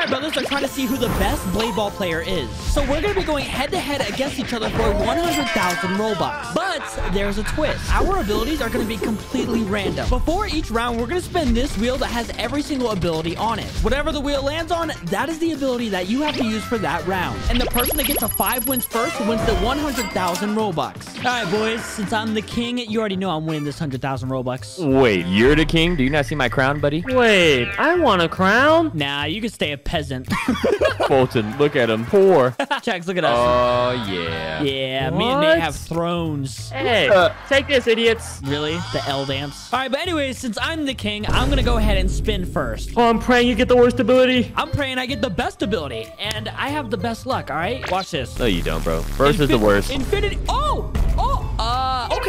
my brothers are trying to see who the best blade ball player is. So we're going to be going head to head against each other for 100,000 Robux. But there's a twist. Our abilities are going to be completely random. Before each round, we're going to spin this wheel that has every single ability on it. Whatever the wheel lands on, that is the ability that you have to use for that round. And the person that gets a five wins first wins the 100,000 Robux. All right, boys. Since I'm the king, you already know I'm winning this 100,000 Robux. Wait, you're the king? Do you not see my crown, buddy? Wait, I want a crown. Nah, you can stay a peasant. Foltyn, look at him. Poor. Chex, look at us. Oh, yeah. yeah, me and What? Nate have thrones. Hey, Uh, take this, idiots. Really? The L dance? All right, but anyways, since I'm the king, I'm going to go ahead and spin first. Oh, I'm praying you get the worst ability. I'm praying I get the best ability, and I have the best luck, all right? Watch this. No, you don't, bro. First is the worst. Infinity. Oh!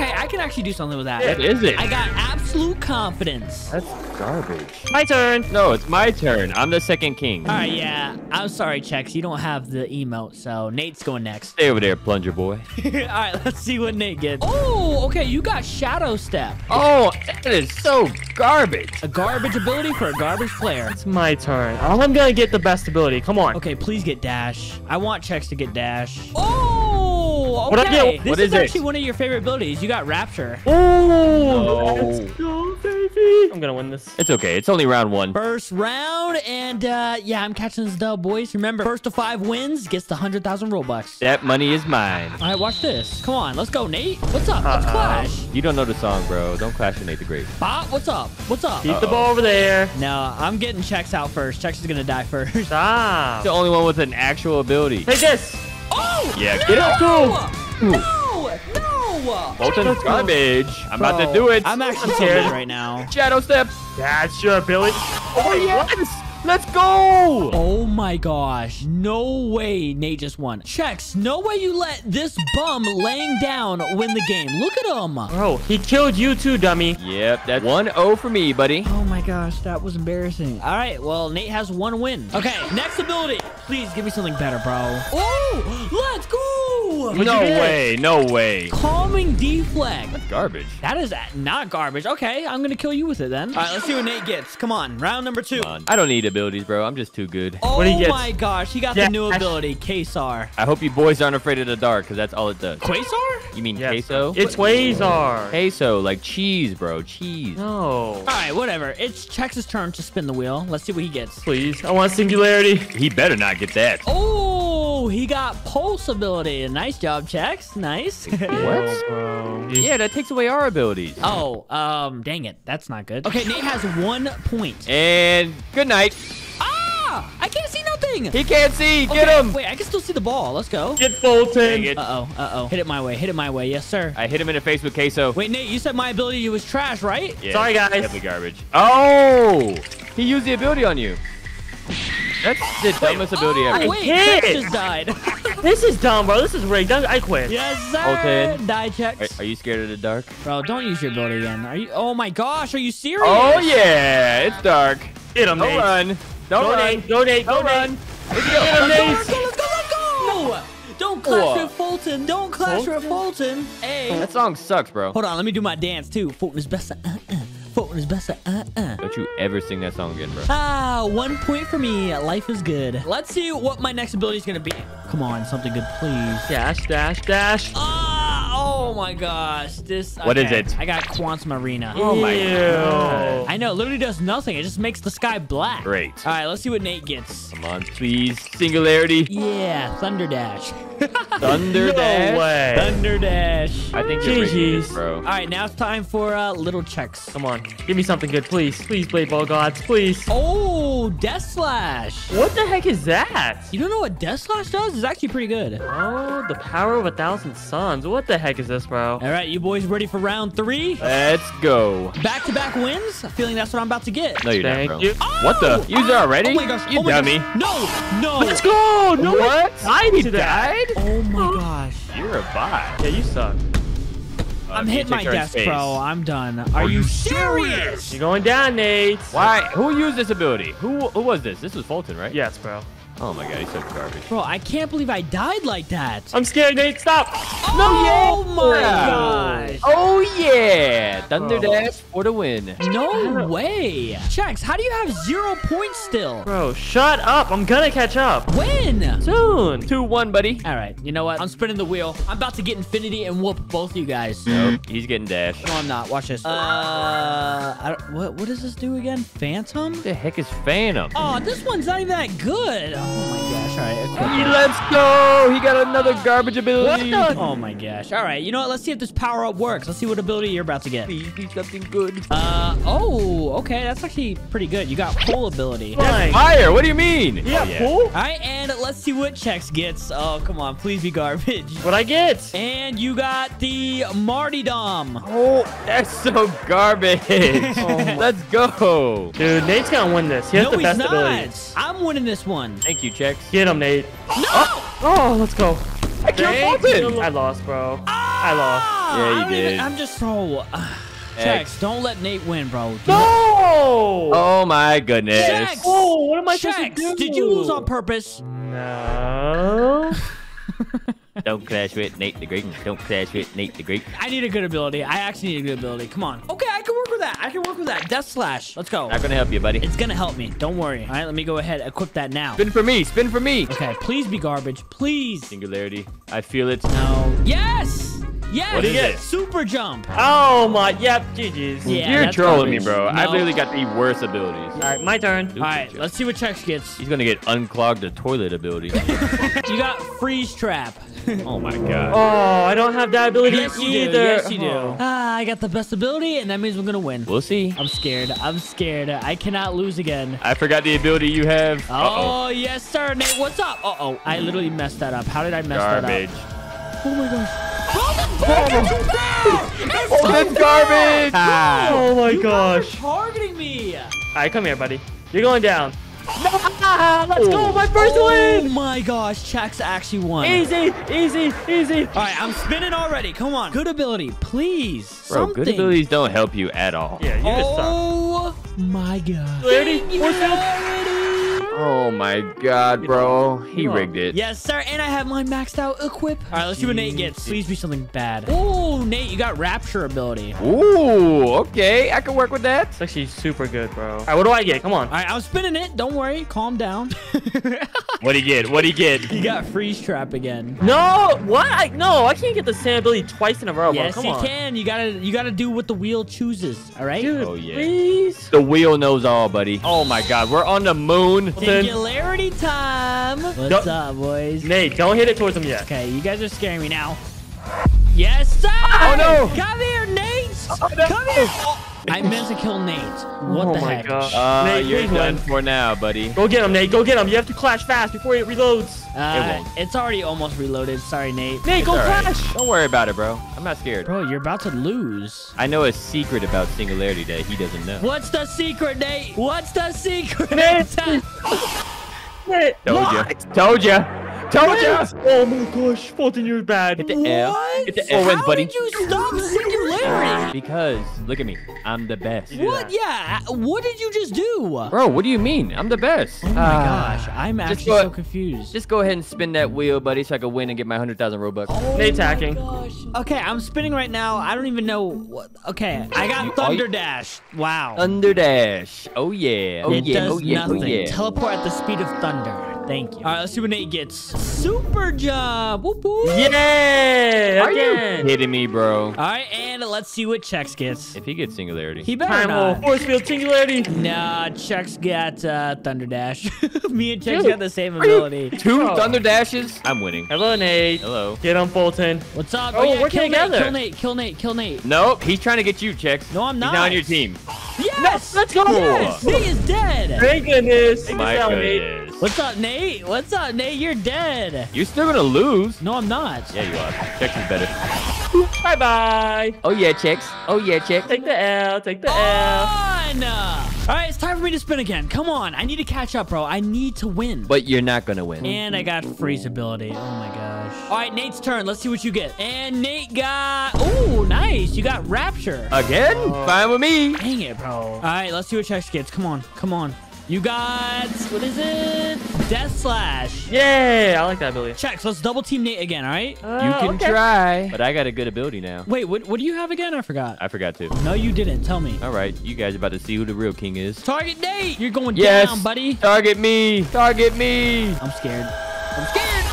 Okay, I can actually do something with that. What is it? I got absolute confidence. That's garbage. My turn. No, it's my turn. I'm the second king. All right, yeah. I'm sorry, Chex. You don't have the emote, so Nate's going next. Stay over there, plunger boy. all right, let's see what Nate gets. Oh, okay. You got Shadow Step. Oh, that is so garbage. A garbage ability for a garbage player. It's my turn. Oh, I'm gonna get the best ability. Come on. Okay, please get Dash. I want Chex to get Dash. Oh, What I get? This What is is it? actually one of your favorite abilities. You got Rapture. Oh, No. let's go, baby. I'm gonna win this. It's okay. It's only round one. First round, and uh, yeah, I'm catching this dub, boys. Remember, first to five wins gets the 100,000 Robux. That money is mine. All right, watch this. Come on, let's go, Nate. What's up? Let's clash. You don't know the song, bro. Don't clash with Nate the Great. Bop, what's up? What's up? Keep the Uh-oh. ball over there. No, I'm getting Chex out first. Chex is gonna die first. Stop. The only one with an actual ability. Take this. Oh! Yeah, no! get up, No! No! Foltyn's Let's go. garbage. I'm about to do it. I'm actually I'm scared scared. right now. Shadow step. That's your ability. Oh, yes. Let's go. Oh my gosh. No way Nate just won. Chex, no way you let this bum laying down win the game. Look at him. Bro, he killed you too, dummy. Yep, that's 1-0 for me, buddy. Oh my gosh, that was embarrassing. All right, well, Nate has one win. Okay, next ability. Please give me something better, bro. Oh, let's go. No way. No way. Calming deflect. That's garbage. That is uh, not garbage. Okay, I'm going to kill you with it then. All right, let's see what Nate gets. Come on, round number two. I don't need abilities, bro. I'm just too good. Oh What do you get? my gosh, he got Yeah, the new I- ability, Kesar. I hope you boys aren't afraid of the dark, because that's all it does. Quasar? You mean Yes. queso? It's Quasar. Queso, like cheese, bro. Cheese. No. All right, whatever. It's Chex' turn to spin the wheel. Let's see what he gets. Please. I want singularity. He better not get that. Oh, he got pulse ability. Nice job, Chex. Nice. Oh, bro. Yeah, that takes away our abilities. oh, um, dang it. That's not good. Okay, Nate has one point. And good night. Ah! I can't see nothing. He can't see. Get Okay, him. Wait, I can still see the ball. Let's go. Get Foltyn. Uh-oh, uh-oh. Hit it my way. Hit it my way. Yes, sir. I hit him in the face with queso. Wait, Nate, you said my ability was trash, right? Yeah, Sorry, guys. Definitely garbage. Oh! He used the ability on you. That's the dumbest ability oh, ever. wait, can't. Just died. This is dumb, bro. This is rigged. I I quit. yes, sir. Foltyn. Die, Chex. Are, are you scared of the dark? Bro, don't use your ability again. Are you? Oh my gosh, are you serious? Oh yeah, it's dark. Get him, Don't Nate. run. Don't Go, run. Nate. Go, Nate. Go, Don't run. Nate. Let's go. Get him, Let's Nate. go, let's go, let's go, let's go! Don't clash What? with Foltyn. Don't clash with Foltyn. Hey. That song sucks, bro. Hold on, let me do my dance too. Foltyn is best. Uh, uh. Is best. Uh, uh. Don't you ever sing that song again, bro. Ah, one point for me. Life is good. Let's see what my next ability is gonna be. Come on, something good, please. Dash, dash, dash. Ah, oh my gosh, this. What is okay, it? I got Quantum Arena. Oh my Ew. God. I know, it literally does nothing. It just makes the sky black. Great. All right, let's see what Nate gets. Come on, please. Singularity. Yeah, Thunder Dash. Thunder No Dash. way. Thunder Dash. I think you're rigging this, bro. All right, now it's time for uh, little Chex. Come on. Give me something good, please. Please, Blade Ball Gods, please. Oh, Death Slash. What the heck is that? You don't know what Death Slash does? It's actually pretty good. Oh, the power of a thousand suns. What the heck is this, bro? All right, you boys ready for round three? Let's go. Back-to-back wins? Feeling that's what I'm about to get. No, you're Thank not, bro. you. What the? Oh! Use it already? Oh my gosh. You oh my dummy. Gosh. No, no. Let's go! No, What? I He to that. died? Oh my gosh. You're a bot. Yeah, you suck. Uh, I'm hitting my Tick are in desk, space. bro. I'm done. Are you serious? You're going down, Nate. Why? Who used this ability? Who who was this? This was Foltyn, right? Yes, bro. Oh my god, he's so garbage. Bro, I can't believe I died like that. I'm scared, Nate. Stop. Oh yeah! Oh my gosh. Oh yeah! Thunder Dash for the win. No way. Chex, how do you have zero points still? Bro, shut up. I'm gonna catch up. When? Soon. 2-1, buddy. All right, you know what? I'm spinning the wheel. I'm about to get infinity and whoop both you guys. Nope, he's getting Dash. No, I'm not. Watch this. Uh, I what what does this do again? Phantom? What the heck is Phantom? Oh, this one's not even that good. 一模一样 All right. equip Let's go! He got another garbage ability. What the- Oh my gosh. All right. You know what? Let's see if this power up works. Let's see what ability you're about to get. Please be something good. Uh, oh, okay. That's actually pretty good. You got pull ability. All Fine. Fire! What do you mean? Yeah, Oh, cool. right, and let's see what Chex gets. Oh, come on. Please be garbage. What I get? And you got the Martyrdom. Oh, that's so garbage. Let's go. Dude, Nate's gonna win this. He has no, the he's best not. ability. I'm winning this one. Thank you, Chex. Get him, Nate. No! Oh, let's go. I killed Thank Foltyn. you. I lost, bro. I lost. Ah, Yeah, you I don't even- did. I'm just bro. Uh, Chex, don't let Nate win, bro. Do No! not- Oh my goodness. Chex. Oh, what am I supposed to do? did you lose on purpose? No. Don't clash with Nate the Great. Don't clash with Nate the Great. I need a good ability. I actually need a good ability. Come on. Okay, I can work with that. I can work with that. Death Slash. Let's go. Not gonna help you, buddy. It's gonna help me. Don't worry. All right, let me go ahead. Equip that now. Spin for me. Spin for me. Okay, please be garbage. Please. Singularity. I feel it. No. Yes. Yes. What do you get? Super jump. Oh my, yep, GG's. Yeah, You're that's trolling me, garbage. bro. I No. literally got the worst abilities. All right, my turn. All right, let's see what Chex gets. He's gonna get unclogged the toilet ability. You got freeze trap. oh my god. Oh, I don't have that ability yes, you either. do. Yes, you do. Oh. Ah, I got the best ability, and that means we're gonna win. We'll see. I'm scared. I'm scared. I cannot lose again. I forgot the ability you have. Oh, yes, sir. Nate, what's up? Uh-oh. I literally messed that up. How did I mess Garbage. that up? Oh, my gosh. Bro, the fuck is you there? It's Oh, so that's garbage. Ah. Oh my You guys gosh. are targeting me. All right, come here, buddy. You're going down. No, let's go, oh. my first oh win. Oh my gosh, Chex actually won. Easy, easy, easy. All right, I'm spinning already. Come on. Good ability, please. Bro, Something. good abilities don't help you at all. Yeah, you just suck. Oh my god. Clarity, force field. Oh my god, bro. He rigged it. Yes, sir. And I have my maxed out equip. All right, let's see what Nate gets. Please be something bad. Oh, Nate, you got rapture ability. All Ooh, okay. I can work with that. It's actually super good, bro. All right, what do I get? Come on. right, I'm spinning it. Don't worry. Calm down. what do he get? What do he get? you got freeze trap again. No, what? I, no, I can't get the same ability twice in a row, Yes, bro. Come you on. can. You gotta, you gotta do what the wheel chooses. All right. Dude, Oh, yeah. please. The wheel knows all, buddy. Oh my god, we're on the moon. Singularity time. What's Don't- up, boys? Nate, don't hit it towards him yet. Okay, you guys are scaring me now. Yes, sir! Oh, no. Come here, Nate! Oh, no. Come here! Oh, I meant to kill Nate. What oh the my heck? gosh. Uh, Nate, you're done win. for now, buddy. Go get him, Nate. Go get him. You have to clash fast before it reloads. Uh, won't. it's already almost reloaded. Sorry, Nate. Nate, go All right. clash. Don't worry about it, bro. I'm not scared. Bro, you're about to lose. I know a secret about Singularity that he doesn't know. What's the secret, Nate? What's the secret? Nate. Nate, Told what? ya. Told ya. Told ya. Oh my gosh, Foltyn, you're bad. Hit the L. What? Hit the L wins, How buddy. did you stop singularity? Because, look at me. I'm the best. What? Yeah. What did you just do? Bro, what do you mean? I'm the best. Oh my ah. gosh, I'm actually go- so confused. Just go ahead and spin that wheel, buddy, so I can win and get my 100,000 Robux. Oh Nate's my Okay, I'm spinning right now. I don't even know what. Okay, I got You- Thunder Dash. Wow. Thunder Dash. Oh, yeah. Oh, it yeah. does Oh, yeah. Oh nothing. Oh, yeah. Teleport at the speed of thunder. Thank you. All right, let's see what Nate gets. Super job. Whoop, whoop. Yay! Are you Again. kidding me, bro? All right, and let's see what Chex gets. If he gets Singularity. He better Primal not. force field singularity. Nah, Chex got uh, Thunder Dash. Me and Chex Dude, got the same Are you- ability. Two Oh. Thunder Dashes? I'm winning. Hello, Nate. Hello. Get on Foltyn. What's up? Oh, yeah, we're kill Nate, together. kill Nate, kill Nate, kill Nate. Nope, he's trying to get you, Chex. No, I'm He's not. not on your team. Yes! let's go. Yes! Nate is dead! Thank goodness. Take My this goodness. What's up, Nate? What's up, Nate? You're dead. You're still gonna lose. No, I'm not. Yeah, you are. Chex is better. Bye bye. Oh yeah, Chex. Oh yeah, Chex. Take the L. Take the L. On! All right, it's time for me to spin again. Come on, I need to catch up, bro. I need to win. But you're not gonna win. And I got freeze ability. Oh my gosh. All right, Nate's turn. Let's see what you get. And Nate got. Oh, nice. You got rapture. Again? Oh. Fine with me. Dang it, bro. All right, let's see what Chex gets. Come on, come on. You got what is it? Death Slash. Yeah, I like that ability. Chex. Let's double team Nate again. All right. You Uh, can okay. try. But I got a good ability now. Wait. What? What do you have again? I forgot. I forgot to. No, you didn't. Tell me. All right, you guys about to see who the real king is. Target Nate. You're going Yes. down, buddy. Target me. Target me. I'm scared. I'm scared.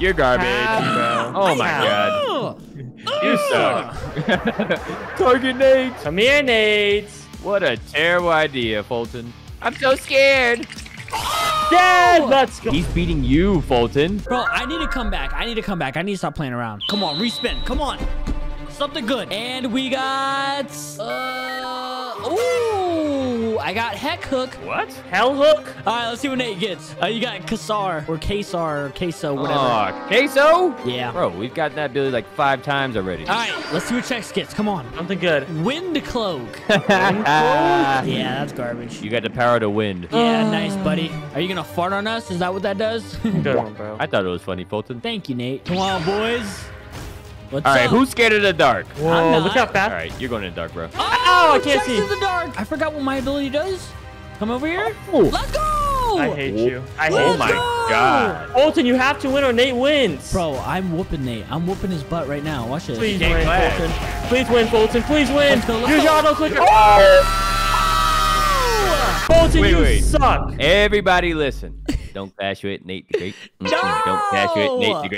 You're garbage. How, bro? Oh my How? god. Oh. You suck. Target Nate. Come here, Nate. What a terrible idea, Foltyn. I'm so scared. Dead. Let's go. He's beating you, Foltyn. Bro, I need to come back. I need to come back. I need to stop playing around. Come on, respin. Come on. Something good. And we got. Uh. Ooh. I got Heck Hook. What? Hell hook. All right, let's see what Nate gets. Uh, you got Kassar or Kesar or Queso, whatever. Aw, queso? Yeah. Bro, we've got that ability like five times already. All right, let's see what Chex gets. Come on. Something good. Wind Cloak. Ah. yeah, that's garbage. You got the power to wind. Yeah, nice, buddy. Are you gonna fart on us? Is that what that does? Good one, bro. I thought it was funny, Foltyn. Thank you, Nate. Come on, boys. What's All right, up? who's scared of the dark? Whoa, look not. how fast. All right, you're going in the dark, bro. Oh, Oh, I can't see. in the dark. I forgot what my ability does. Come over here. Oh. Let's go. I hate you. I hate Oh Let's my you. go! god. Foltyn, you have to win or Nate wins. Bro, I'm whooping Nate. I'm whooping his butt right now. Watch this. Please Can't win, clash. Foltyn. Please win, Foltyn. Please win. Let's go, let's Use go. auto clicker. Oh! Oh! Foltyn, Wait, you wait. suck. Everybody listen. Don't clash with Nate the Great. Mm-mm, Don't clash with Nate the Great.